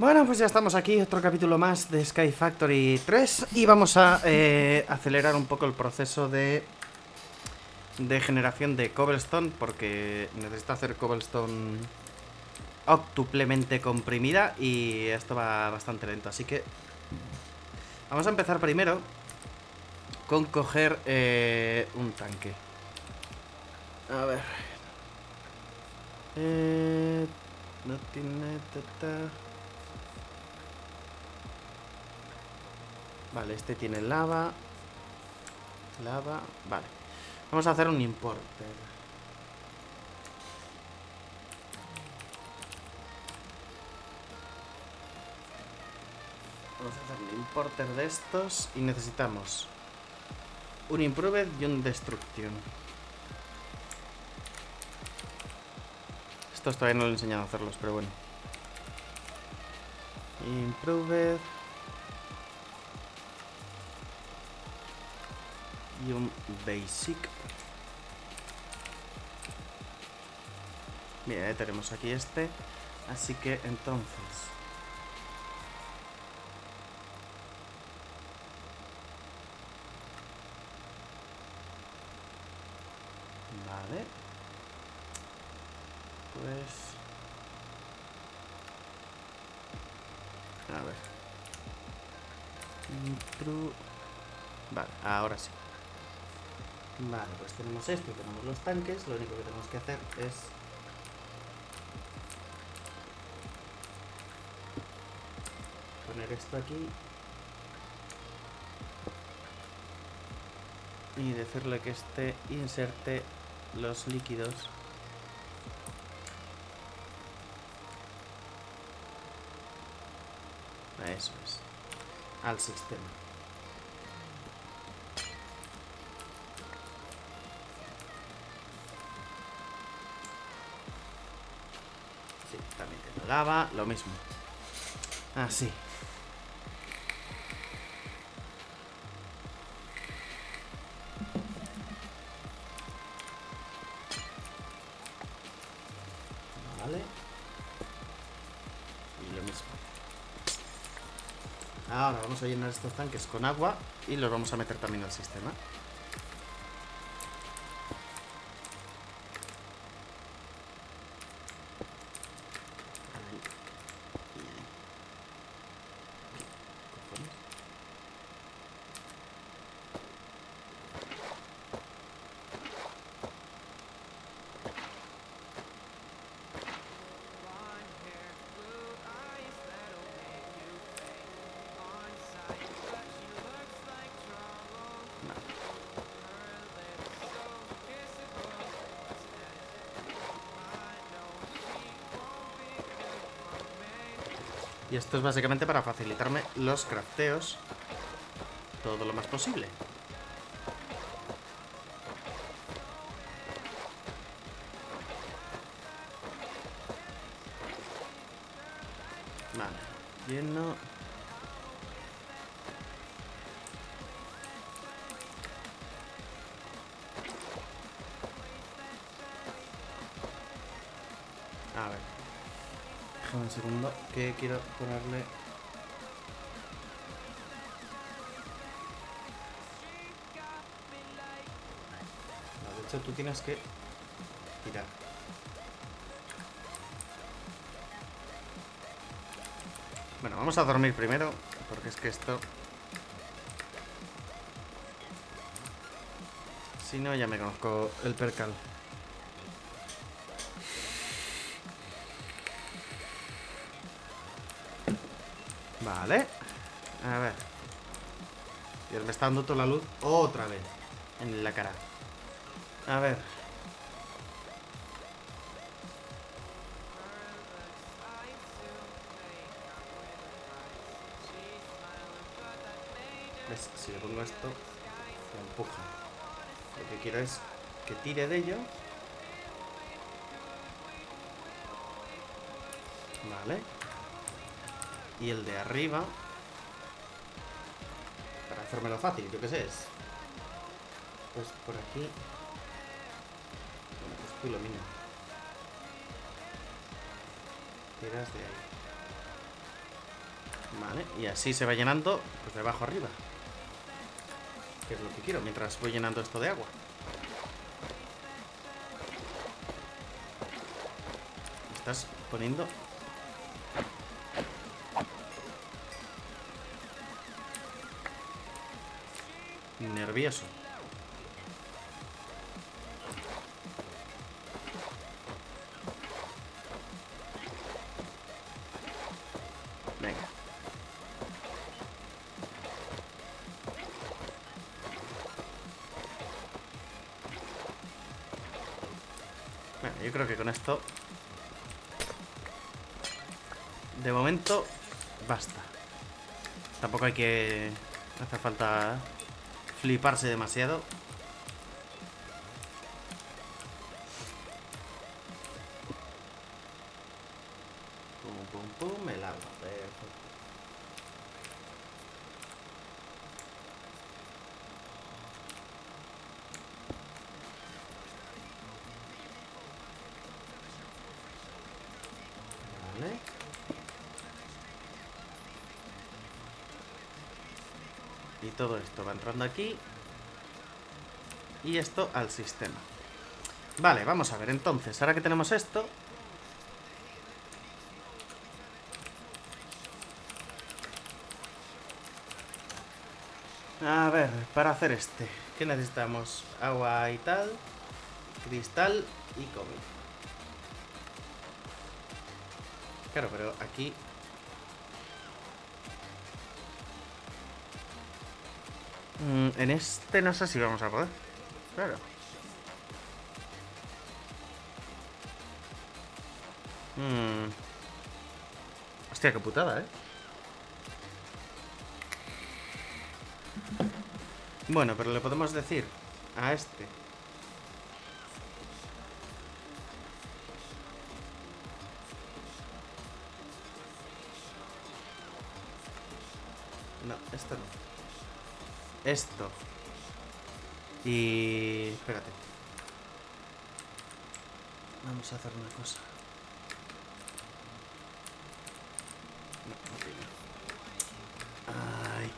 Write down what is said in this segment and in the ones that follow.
Bueno, pues ya estamos aquí, otro capítulo más de Sky Factory 3 y vamos a eh, acelerar un poco el proceso de, de generación de cobblestone porque necesito hacer cobblestone octuplemente comprimida y esto va bastante lento, así que vamos a empezar primero con coger eh, un tanque. A ver. Eh, no tiene... tata. Vale, este tiene lava. Lava. Vale. Vamos a hacer un importer. Vamos a hacer un importer de estos y necesitamos un improved y un destruction. Estos todavía no lo he enseñado a hacerlos, pero bueno. Improved. Basic. Bien, ya tenemos aquí este. Así que entonces vale pues a ver Intro... Vale, ahora sí. Vale, pues tenemos esto tenemos los tanques. Lo único que tenemos que hacer es... Poner esto aquí. Y decirle que este inserte los líquidos. Eso es. Al sistema. Lava, lo mismo. Así. Vale. Y lo mismo. Ahora vamos a llenar estos tanques con agua y los vamos a meter también al sistema. Y esto es básicamente para facilitarme los crafteos todo lo más posible. Vale, lleno. A ver. Un segundo que quiero ponerle... De hecho tú tienes que tirar. Bueno, vamos a dormir primero, porque es que esto... Si no, ya me conozco el percal. Vale. A ver. Dios, me está dando toda la luz otra vez en la cara. A ver. ¿Ves? Si le pongo esto, lo empuja. Lo que quiero es que tire de ello. Vale y el de arriba para hacérmelo fácil, yo qué sé es pues por aquí bueno, pues lo mismo tiras de ahí Vale, y así se va llenando pues de abajo arriba. Que es lo que quiero, mientras voy llenando esto de agua. estás poniendo nervioso. Venga. Bueno, yo creo que con esto de momento basta. Tampoco hay que... hace falta fliparse demasiado. Todo esto va entrando aquí. Y esto al sistema. Vale, vamos a ver entonces. Ahora que tenemos esto... A ver, para hacer este, ¿qué necesitamos? Agua y tal, cristal y cobre. Claro, pero aquí... Mm, en este no sé si vamos a poder. Claro. Mm. Hostia, qué putada, ¿eh? Bueno, pero le podemos decir a este. No, esto no. Esto. Y... Espérate. Vamos a hacer una cosa. Ay.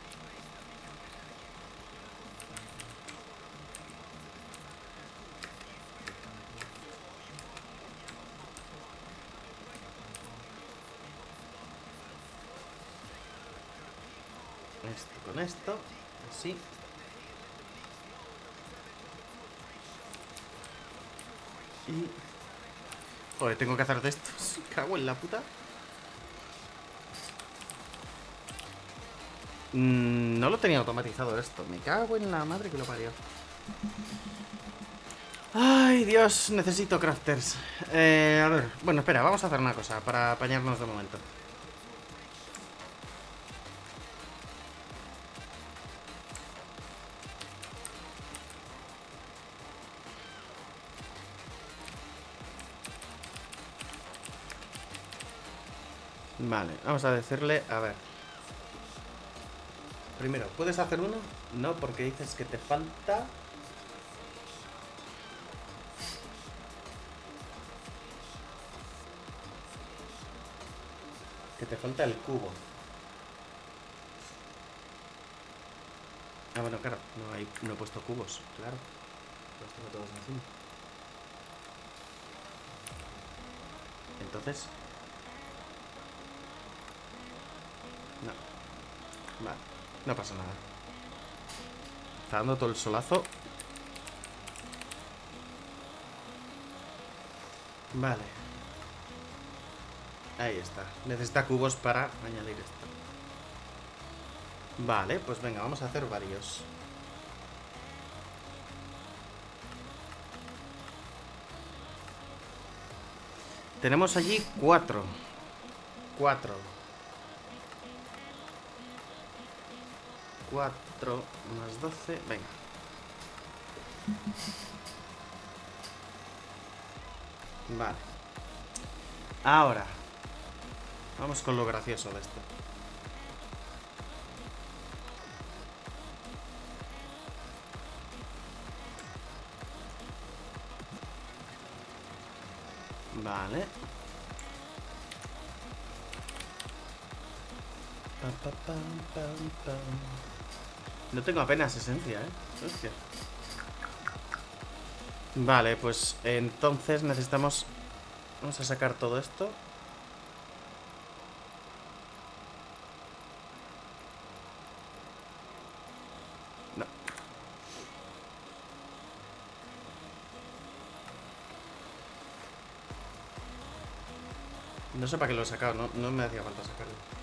Esto con esto, Y... Joder, tengo que hacer de estos. Cago en la puta. Mm, no lo tenía automatizado esto. Me cago en la madre que lo parió. Ay, Dios, necesito crafters. Eh, a ver, bueno, espera, vamos a hacer una cosa para apañarnos de momento. Vale, vamos a decirle, a ver. Primero, ¿puedes hacer uno? No, porque dices que te falta... Que te falta el cubo. Ah, bueno, claro, no, hay, no he puesto cubos, claro. Los tengo todos encima. Entonces... No. Vale, no pasa nada. Está dando todo el solazo. Vale. Ahí está. Necesita cubos para añadir esto. Vale, pues venga, vamos a hacer varios. Tenemos allí cuatro. Cuatro. 4 más 12, venga. Vale. Ahora. Vamos con lo gracioso de esto. Vale. No tengo apenas esencia, ¿eh? Vale, pues entonces necesitamos... Vamos a sacar todo esto. No. No sé para qué lo he sacado, no, no me hacía falta sacarlo.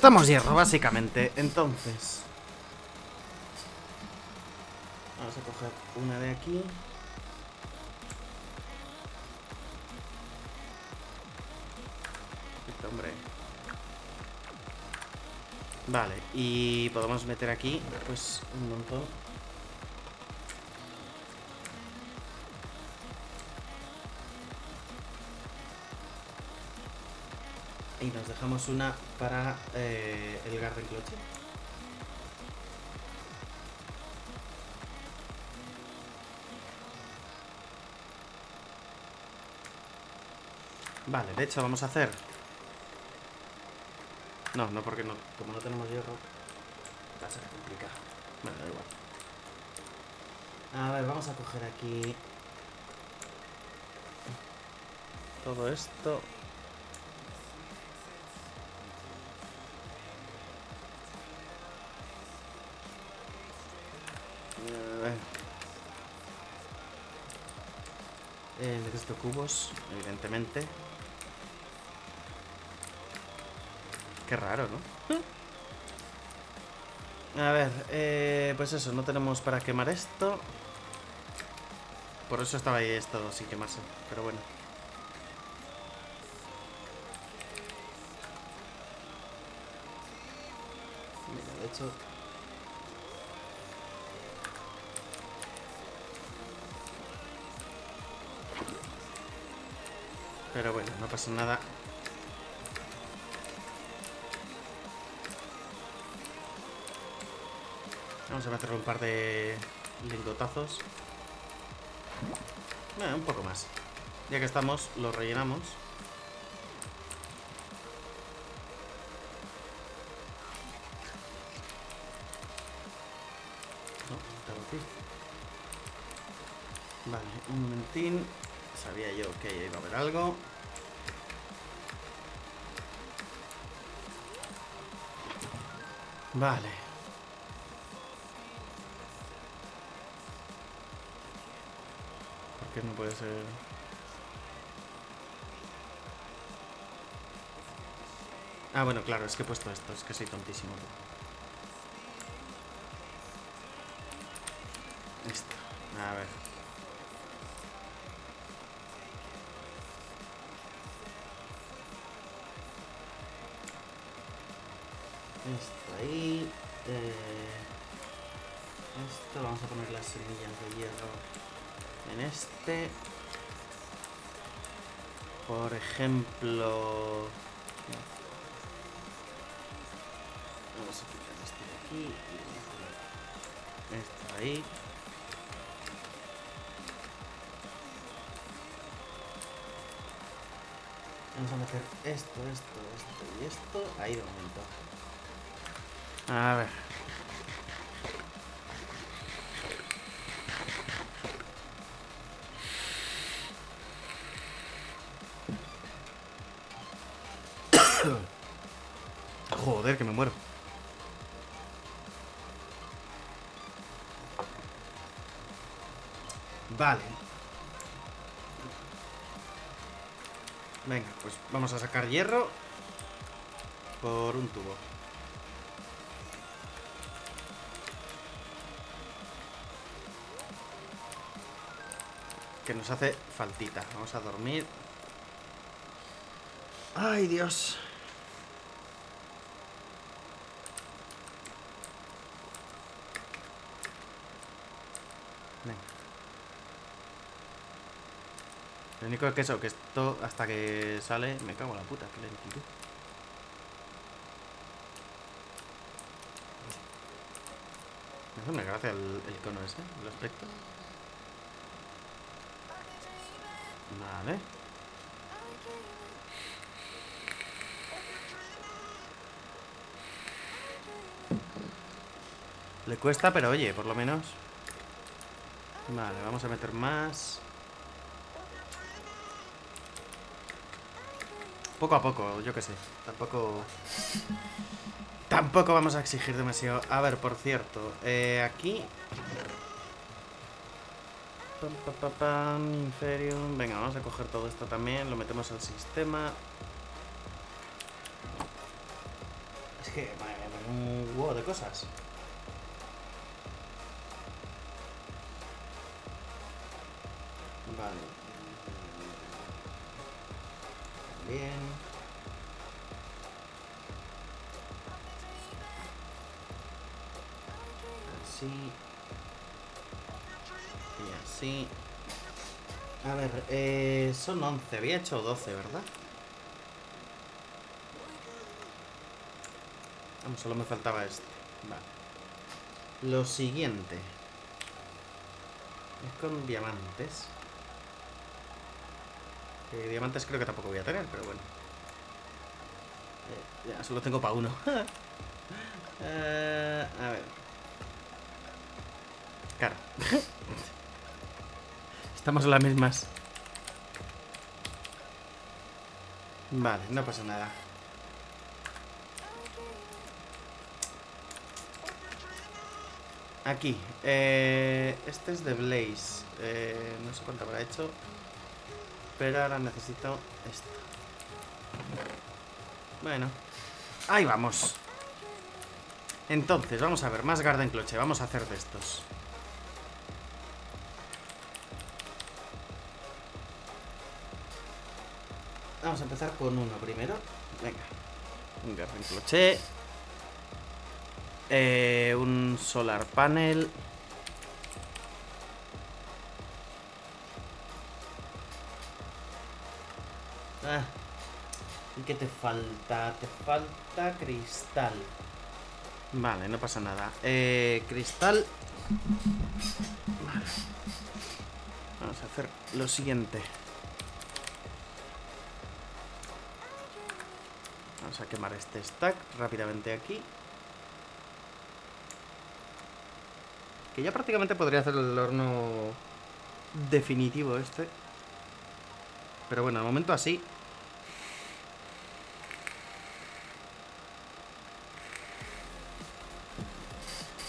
Necesitamos hierro, básicamente. Entonces... Vamos a coger una de aquí. Este hombre. Vale, y podemos meter aquí, pues, un montón. Dejamos una para eh, el Garden Cloche. Vale, de hecho vamos a hacer... No, no porque no, como no tenemos hierro va a ser complicado. Bueno, da igual. A ver, vamos a coger aquí todo esto. Necesito cubos, evidentemente. Qué raro, ¿no? A ver, eh, pues eso, no tenemos para quemar esto. Por eso estaba ahí esto sin quemarse, pero bueno. Mira, de hecho... Pero bueno, no pasa nada. Vamos a meterle un par de lingotazos. Bueno, un poco más. Ya que estamos, lo rellenamos. No, estaba aquí. Vale, un momentín. Sabía yo que iba a haber algo. Vale. ¿Por qué no puede ser? Ah, bueno, claro, es que he puesto esto, es que soy tontísimo. Esto, a ver. Esto ahí. eh, esto, vamos a poner las semillas de hierro en este. Por ejemplo... Vamos a quitar este de aquí y esto ahí. Vamos a meter esto, esto, esto y esto ahí de momento. A ver. Joder, que me muero. Vale. Venga, pues vamos a sacar hierro por un tubo. Que nos hace faltita. Vamos a dormir. Ay, Dios. Venga. Lo único es que eso, que esto hasta que sale, me cago en la puta, qué lentitud. Me hace una gracia el, el icono ese, el aspecto. Vale. Le cuesta, pero oye, por lo menos. Vale, vamos a meter más. Poco a poco, yo qué sé. Tampoco... Tampoco vamos a exigir demasiado. A ver, por cierto, eh, aquí... Pam, pam, pam, pam, Inferium. Venga, vamos a coger todo esto también. Lo metemos al sistema. Es que, un huevo de cosas. Vale. Bien. Así. Y así. A ver, eh, son 11. Había hecho 12, ¿verdad? Vamos, solo me faltaba este. Vale. Lo siguiente. Es con diamantes. Eh, diamantes creo que tampoco voy a tener, pero bueno. Eh, ya, solo tengo para uno. Eh, a ver. Claro. Estamos en las mismas. Vale, no pasa nada. Aquí. Eh, este es de Blaze. Eh, no sé cuánto habrá hecho. Pero ahora necesito esto. Bueno. Ahí vamos. Entonces, vamos a ver. Más Garden Cloche. Vamos a hacer de estos. Vamos a empezar con uno primero. Venga. Un Garden Cloche. Eh, un solar panel. Ah. ¿Y qué te falta? Te falta cristal. Vale, no pasa nada. Eh, cristal. Vale. Vamos a hacer lo siguiente. Vamos a quemar este stack rápidamente aquí. Que ya prácticamente podría hacer el horno definitivo este. Pero bueno, de momento así.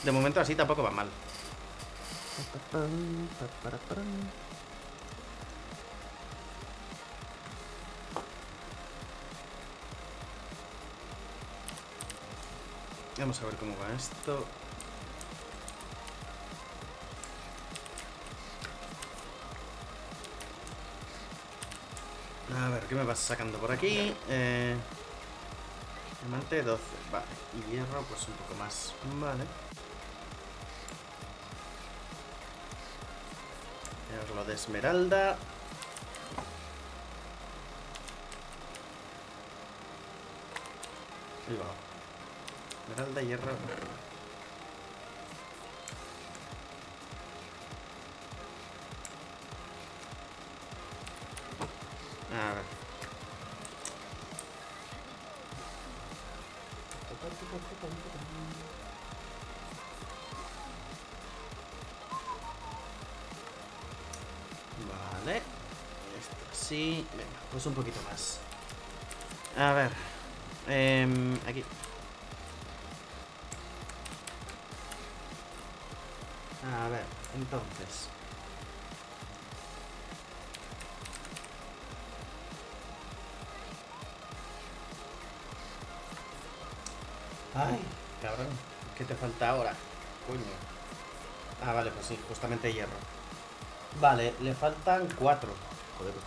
De momento así tampoco va mal. Vamos a ver cómo va esto. A ver, ¿qué me vas sacando por aquí? Eh, diamante 12, vale. Y hierro, pues un poco más. Vale. Lo de esmeralda. Ahí va. Esmeralda, hierro. A ver. Vale. Esto sí. Venga, pues un poquito más. A ver, entonces. Ay, cabrón. ¿Qué te falta ahora? Coño. Ah, vale, pues sí, justamente hierro. Vale, le faltan cuatro. Joder, pues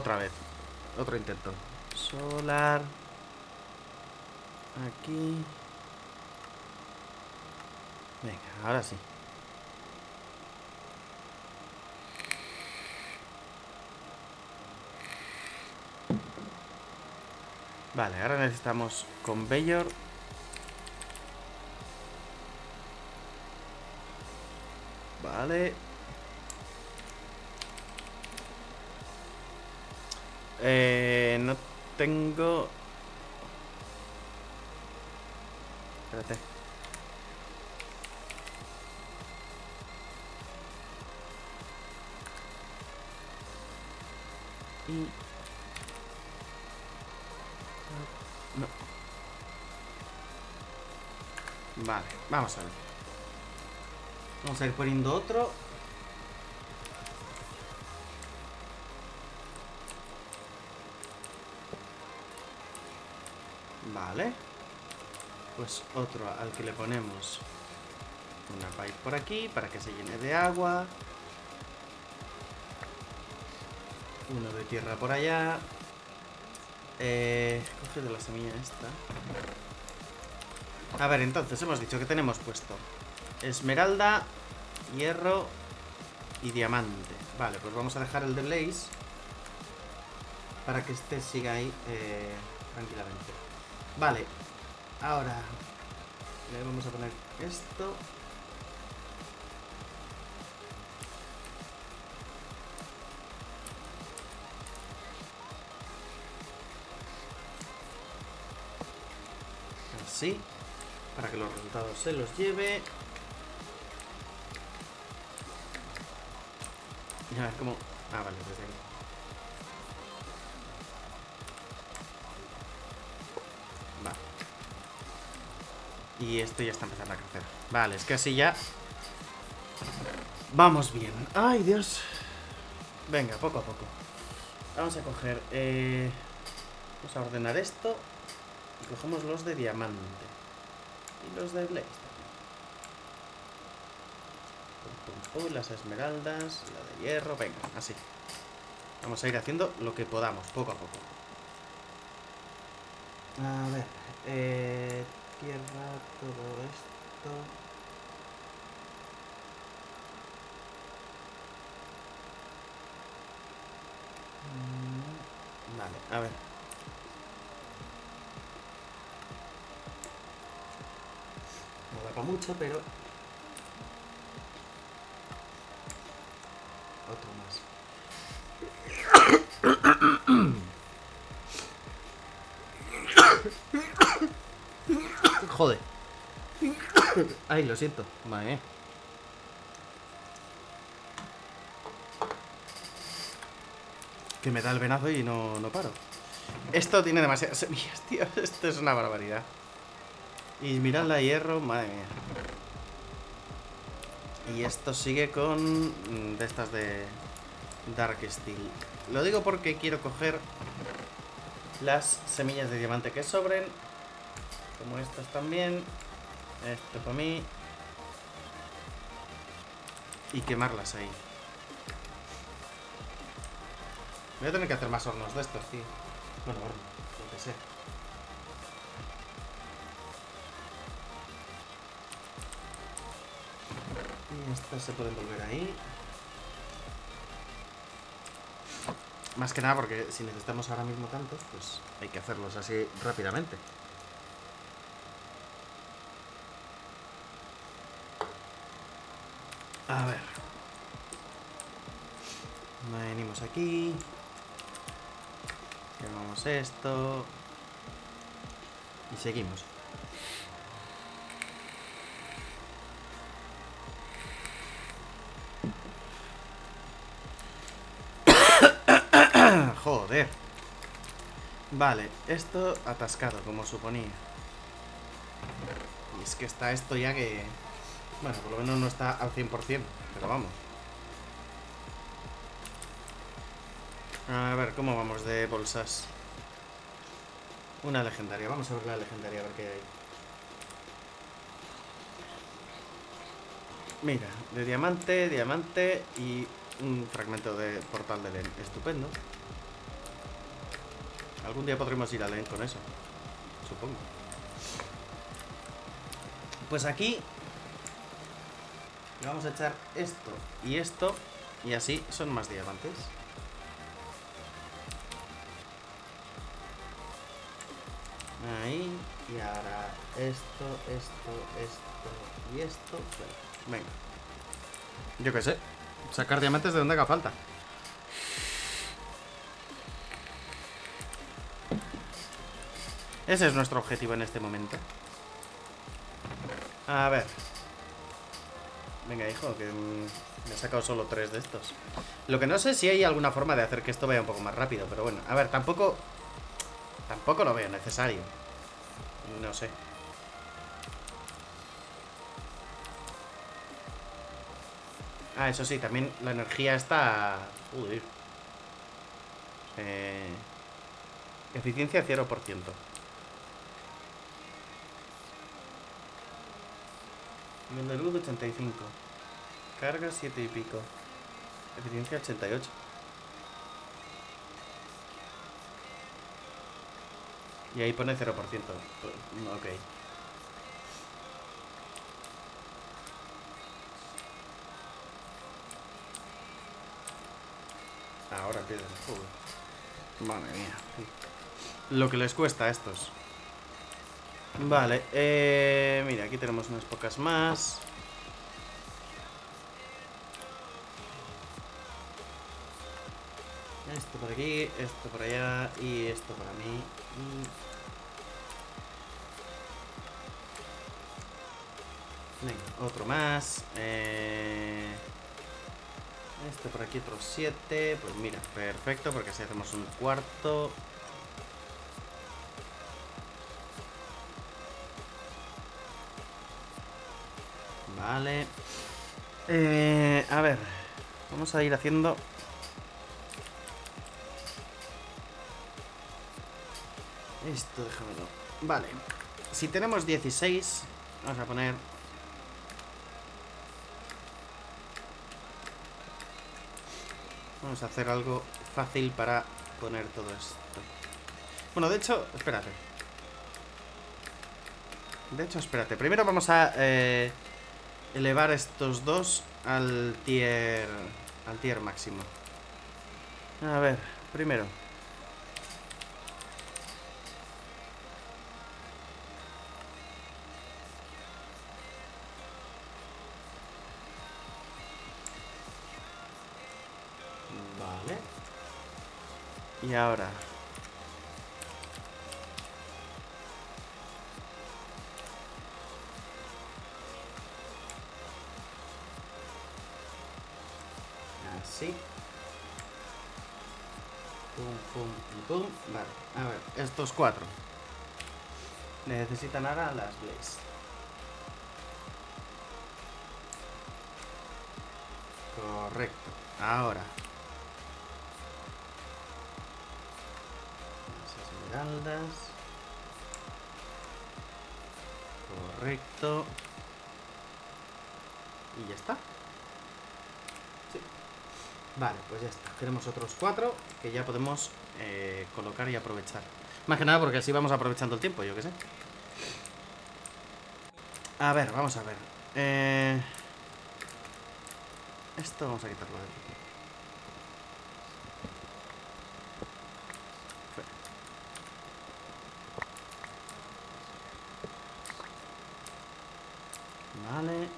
Otra vez. Otro intento. Solar. Aquí. Venga, ahora sí. Vale, ahora necesitamos conveyor. Vale. Tengo... Espérate. Y... No. Vale, vamos a ver. Vamos a ir poniendo otro. Vale. Pues otro al que le ponemos una pipe por aquí para que se llene de agua. Uno de tierra por allá. Eh, coge de la semilla esta. A ver, entonces hemos dicho que tenemos puesto esmeralda, hierro y diamante. Vale, pues vamos a dejar el de Blaze para que este siga ahí eh, tranquilamente. Vale, ahora le vamos a poner esto. Así, para que los resultados se los lleve. Y a ver cómo... Ah, vale, desde aquí. Y esto ya está empezando a crecer. Vale, es que así ya... Vamos bien. ¡Ay, Dios! Venga, poco a poco. Vamos a coger... Eh... Vamos a ordenar esto. Y cogemos los de diamante. Y los de blaze también. Las esmeraldas, la de hierro, venga, así. Vamos a ir haciendo lo que podamos, poco a poco. A ver, eh, tierra, todo esto. Mm, Vale, a ver. No da para mucho, pero... Joder. Ay, lo siento. Madre mía. Que me da el venazo y no, no paro. Esto tiene demasiadas semillas, tío. Esto es una barbaridad. Y mirad la hierro, madre mía. Y esto sigue con mm, de estas de Dark Steel. Lo digo porque quiero coger las semillas de diamante que sobren. Como estas también. Esto para mí. Y quemarlas ahí. Voy a tener que hacer más hornos de estos, tío. Bueno, horno, lo que sea. Y estas se pueden volver ahí. Más que nada porque si necesitamos ahora mismo tantos, pues hay que hacerlos así rápidamente. A ver. Venimos aquí. Llamamos esto. Y seguimos. Joder. Vale, esto atascado, como suponía. Y es que está esto ya que... Bueno, por lo menos no está al 100%, pero vamos. A ver, ¿cómo vamos de bolsas? Una legendaria, vamos a ver la legendaria, a ver qué hay. Mira, de diamante, diamante y un fragmento de portal de Len. Estupendo. Algún día podremos ir a Len con eso. Supongo. Pues aquí vamos a echar esto y esto y así son más diamantes. Ahí y ahora esto, esto, esto y esto. Venga. Yo qué sé. Sacar diamantes de donde haga falta. Ese es nuestro objetivo en este momento. A ver. Venga, hijo, que mm, me he sacado solo tres de estos. Lo que no sé si hay alguna forma de hacer que esto vaya un poco más rápido, pero bueno. A ver, tampoco... Tampoco lo veo necesario. No sé. Ah, eso sí, también la energía está... Uy. Eh... Eficiencia 0%. Nivel de luz 85. Carga 7 y pico. Eficiencia 88. Y ahí pone 0%. Ok. Ahora pierden. Madre mía. Lo que les cuesta a estos. Vale, eh, mira, aquí tenemos unas pocas más. Esto por aquí, esto por allá y esto para mí. Venga, otro más. Eh... Este por aquí otros 7. Pues mira, perfecto, porque así hacemos un cuarto. Vale. Eh, a ver. Vamos a ir haciendo... Esto, déjamelo. Vale. Si tenemos 16, vamos a poner... Vamos a hacer algo fácil para poner todo esto. Bueno, de hecho, espérate. De hecho, espérate. Primero vamos a... Eh, elevar estos dos al tier al tier máximo. A ver, primero. Y ahora así. Pum, pum pum. Vale, a ver, estos cuatro. Necesitan ahora las Blaze. Correcto. Ahora. Correcto. Y ya está. Vale, pues ya está. Tenemos otros cuatro que ya podemos eh, colocar y aprovechar. Más que nada porque así vamos aprovechando el tiempo, yo que sé. A ver, vamos a ver. Eh... Esto vamos a quitarlo de aquí. Vale.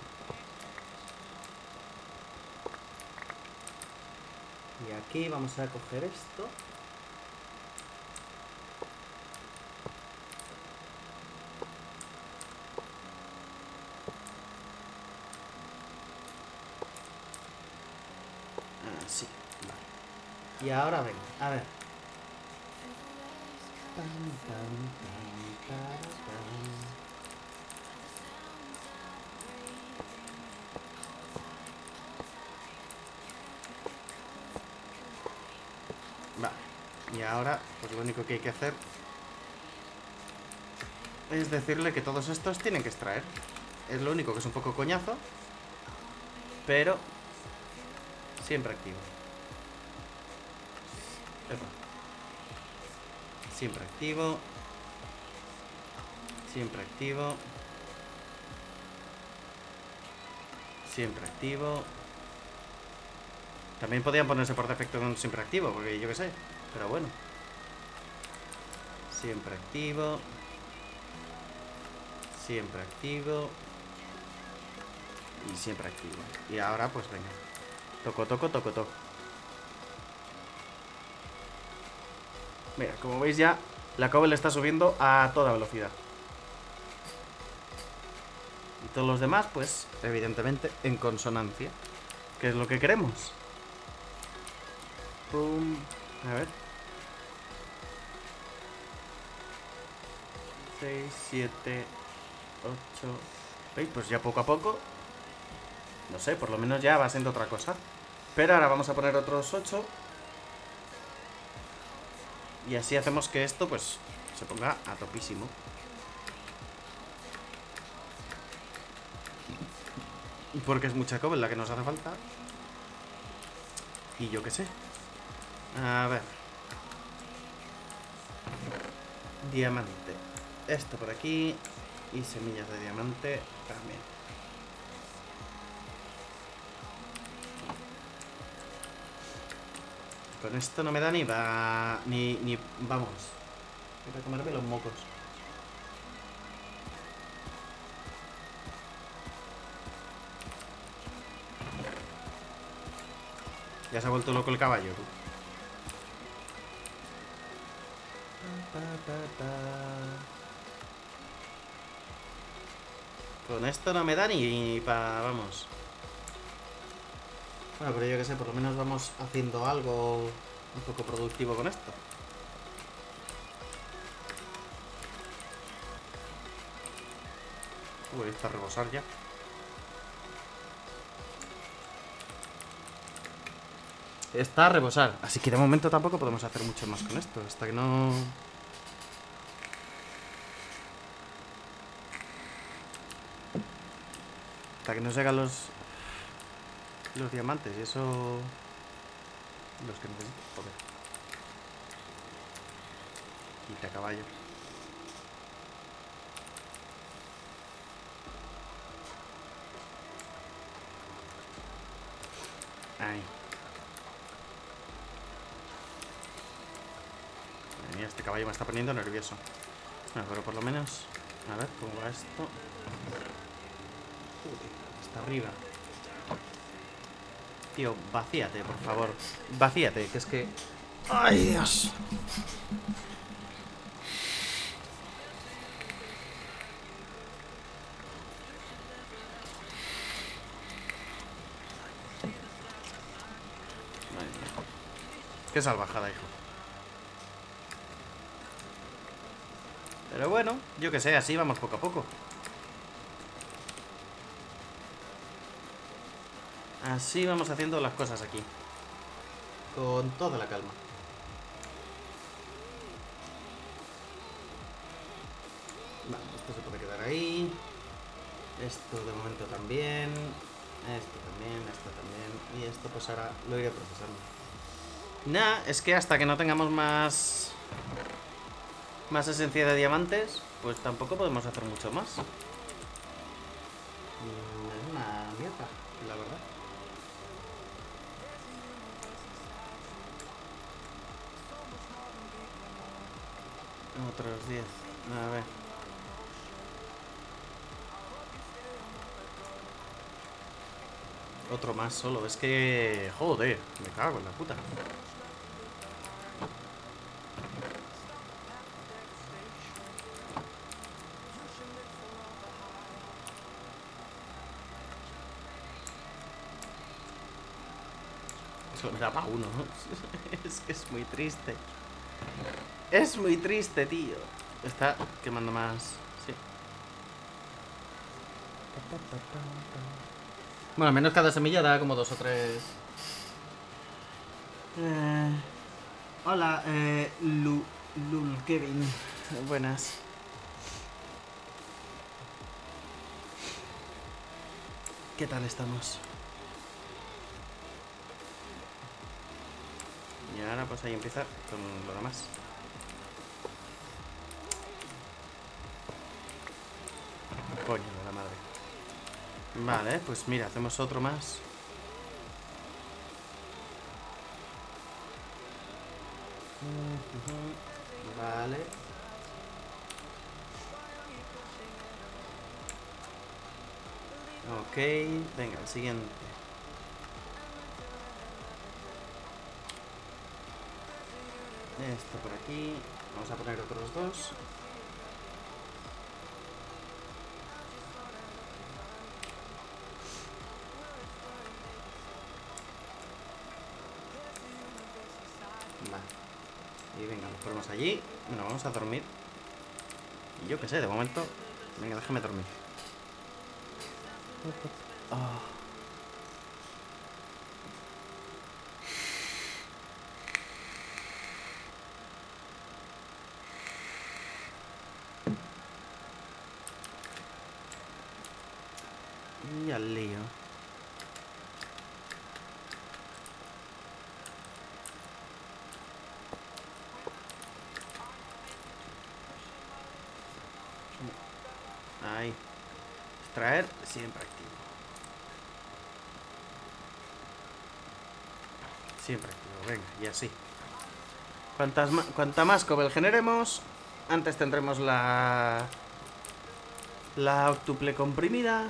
Y aquí vamos a coger esto. Así, vale. Y ahora ven, a ver para, pam. Vale. Y ahora, pues lo único que hay que hacer es decirle que todos estos tienen que extraer. Es lo único que es un poco coñazo, pero siempre activo. Siempre activo. Siempre activo. Siempre activo. También podían ponerse por defecto con siempre activo, porque yo qué sé. Pero bueno. Siempre activo. Siempre activo. Y siempre activo. Y ahora pues venga. Toco, toco, toco, toco. Mira, como veis ya, la cobble está subiendo a toda velocidad. Y todos los demás, pues, evidentemente, en consonancia. Que es lo que queremos. A ver. 6, 7, 8... ¿Veis? Pues ya poco a poco... No sé, por lo menos ya va siendo otra cosa. Pero ahora vamos a poner otros 8. Y así hacemos que esto, pues, se ponga a topísimo. Porque es mucha cobre la que nos hace falta. Y yo qué sé. A ver. Diamante. Esto por aquí. Y semillas de diamante también. Con esto no me da ni va... Ni, ni... Vamos. Voy a comerme los mocos. Ya se ha vuelto loco el caballo, tú. Con esto no me da ni para... Vamos. Bueno, pero yo que sé, por lo menos vamos haciendo algo un poco productivo con esto. Está a rebosar ya. Está a rebosar. Así que de momento tampoco podemos hacer mucho más con esto. Hasta que no... Hasta que nos llegan los... Los diamantes y eso... Los que necesito. Joder. Quita caballo. Ahí. Mía, este caballo me está poniendo nervioso. Bueno, pero por lo menos... A ver, ¿cómo va esto? Hasta arriba. Tío, vacíate, por favor. Vacíate, que es que... ¡Ay, Dios! Qué salvajada, hijo. Pero bueno, yo que sé, así vamos poco a poco. Así vamos haciendo las cosas aquí. Con toda la calma. Vale, esto se puede quedar ahí. Esto de momento también. Esto también, esto también. Y esto pues ahora lo iré procesando. Nah, es que hasta que no tengamos más... Más esencia de diamantes, pues tampoco podemos hacer mucho más. Mm, Es una mierda, la verdad. Otros 10. A ver. Otro más solo. Es que... Joder, me cago en la puta. Solo me da para uno. es que es muy triste. Es muy triste, tío. Está quemando más. Sí. Bueno, al menos cada semilla da como dos o tres. Eh, hola, eh, Lu, Lul Kevin. Buenas. ¿Qué tal estamos? Y ahora pues ahí empieza con lo demás. Vale, pues mira, hacemos otro más. Vale. Ok, venga, el siguiente. Esto por aquí. Vamos a poner otros dos. Ponemos allí. Bueno, vamos a dormir. Y yo qué sé, de momento. Venga, déjame dormir. Ah. Y al lío. Ahí. Extraer siempre activo. Siempre activo, venga, y así. Cuanta más Cobel generemos, antes tendremos la... La octuple comprimida.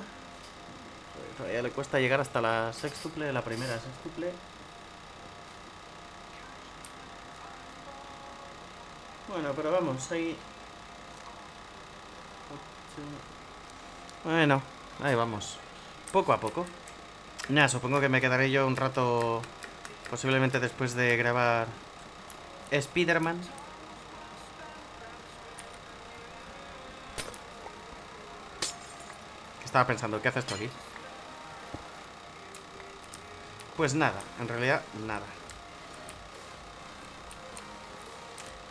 Todavía le cuesta llegar hasta la sextuple, la primera sextuple. Bueno, pero vamos, ahí... Bueno, ahí vamos. Poco a poco. Nada, supongo que me quedaré yo un rato. Posiblemente después de grabar Spider-Man. ¿Qué estaba pensando? ¿Qué haces tú aquí? Pues nada, en realidad nada.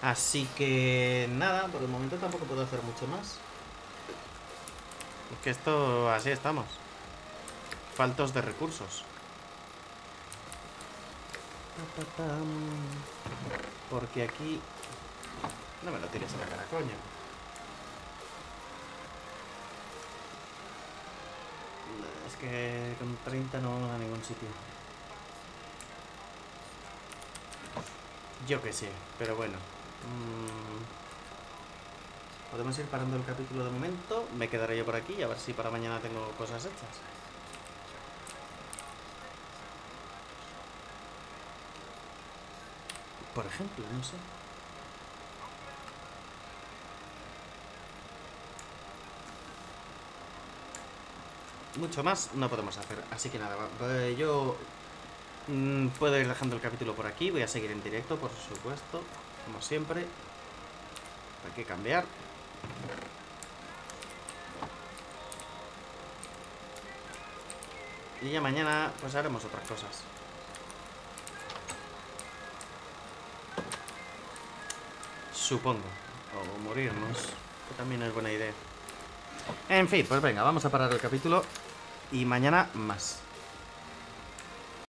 Así que nada, por el momento tampoco puedo hacer mucho más. Es que esto, así estamos. Faltos de recursos. Porque aquí... No me lo tires a la cara, coño. Es que con 30 no vamos a ningún sitio. Yo que sé, pero bueno. Mm, Podemos ir parando el capítulo de momento. Me quedaré yo por aquí a ver si para mañana tengo cosas hechas. Por ejemplo, no sé. Mucho más no podemos hacer, así que nada, va- yo mm, puedo ir dejando el capítulo por aquí, voy a seguir en directo, por supuesto, como siempre. Hay que cambiar. Y ya mañana pues haremos otras cosas. Supongo. O morirnos. Que también es buena idea. En fin, pues venga, vamos a parar el capítulo. Y mañana más.